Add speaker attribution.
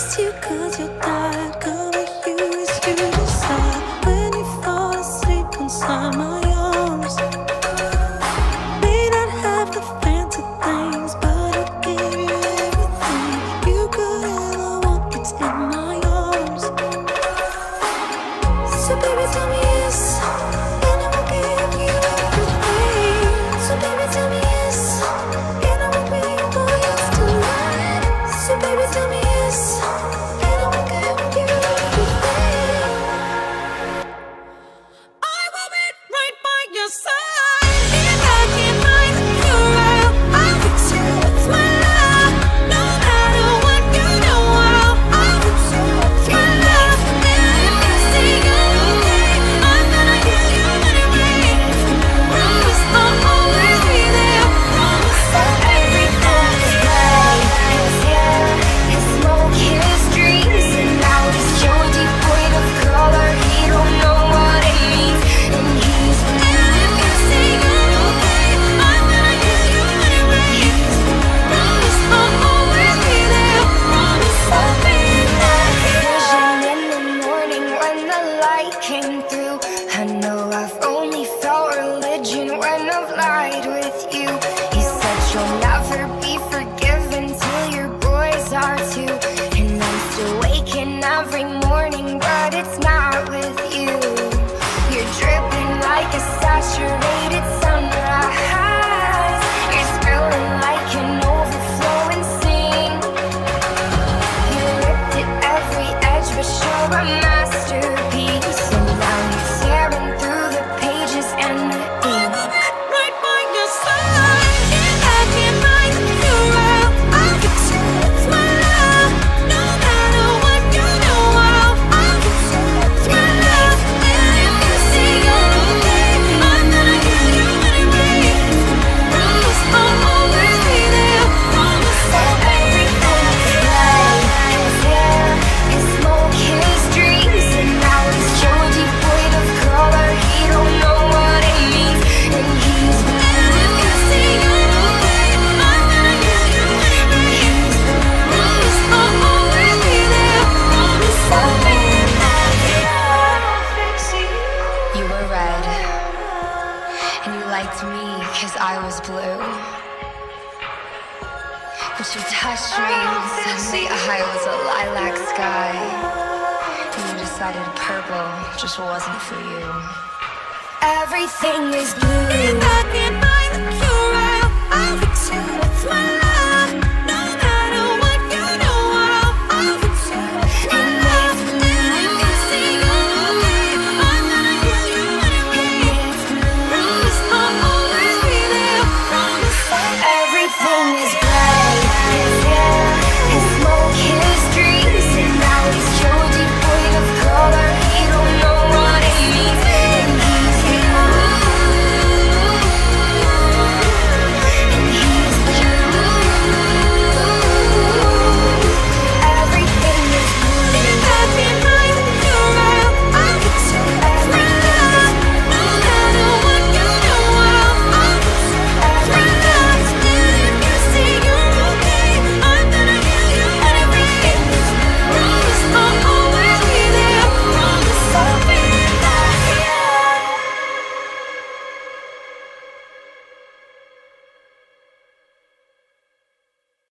Speaker 1: was too you died. Good. I was blue. But you touched me and suddenly I was a lilac sky. And you decided purple just wasn't for you. Everything is blue.